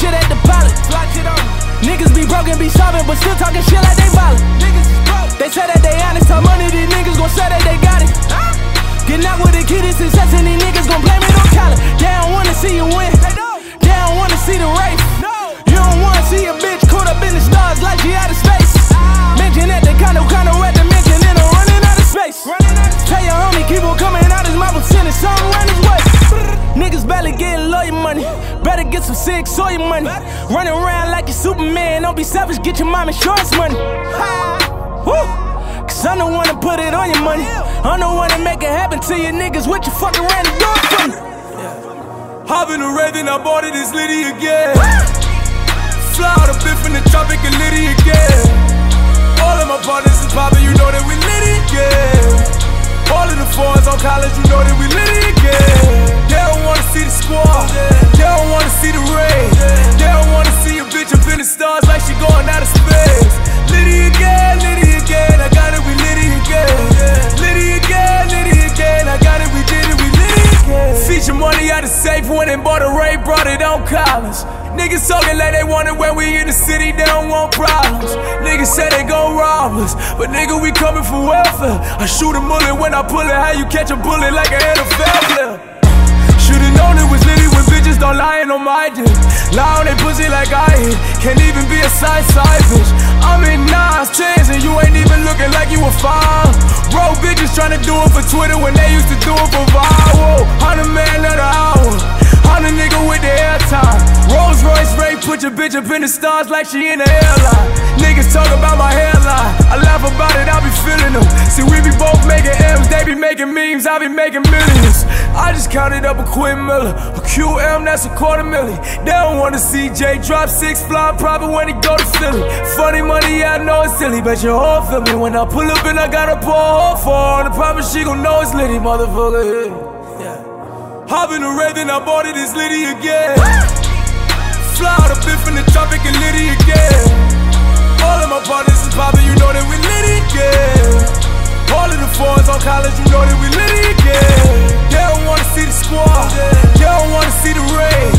shit at the pilot. Niggas be broken, be sobbing, but still talking shit like they violent. They say that they honest, talk money, these niggas gon' say that they got it. Getting out with the kid is success, and these niggas gon' blame it on Colin. They don't wanna see you win. Better get some sick soy money. Running around like you Superman. Don't be selfish, get your mom insurance money. Woo! Cause I'm the one to put it on your money. I'm the one to make it happen to you niggas. What you fucking ran the door for me? Hop in the red, then I bought it, it's litty again. Fly out a bit from the tropic and litty again. All of my partners is poppin', you know that we litty again. All of the fours on college, you know that we litty again. They don't wanna see the squad, safe, went and bought a Ray, brought it on college. Niggas talking like they want it when we in the city, they don't want problems. Niggas say they gon' rob us, but nigga, we coming for welfare. I shoot a bullet when I pull it, how you catch a bullet like an bitches lying on my dick. Lie on they pussy like I hit. Can't even be a side side bitch. I'm in nines, tens, and you ain't even looking like you a five. Bro, bitches tryna do it for Twitter when they used to do it for viral. I'm the man of the hour. The nigga with the airtime. Rolls Royce Ray, put your bitch up in the stars like she in the airline. Niggas talk about my hairline. I laugh about it, I be feeling them. See, we be both making making memes, I be making millions. I just counted up a Quinn Miller, a QM, that's a quarter million. They don't wanna see Jay drop six fly profit when he go to Philly. Funny money, I know it's silly, but your whole feel me when I pull up and I got a hole for. And I promise she gon' know it's litty, motherfucker. Yeah. Hop in the red, then I bought it, it's litty again. Fly out a bit from the tropic and college, you know that we litty again. They don't wanna see the squad, they don't wanna see the rain.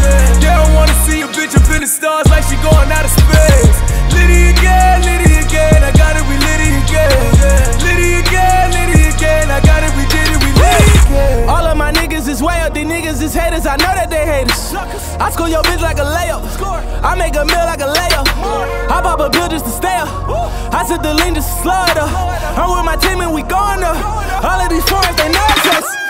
They don't wanna see a bitch up in the stars like she going out of space. litty again, litty again, I got it, we litty again. litty again, litty again, I got it, we did it, we litty again. All of my niggas is way up, these niggas is haters, I know that they haters. I score your bitch like a layup. I make a meal like a layup. I pop a pill just to stay up. I said the lean just slow. I'm with my team and we going up. All of these foreigns, they know it's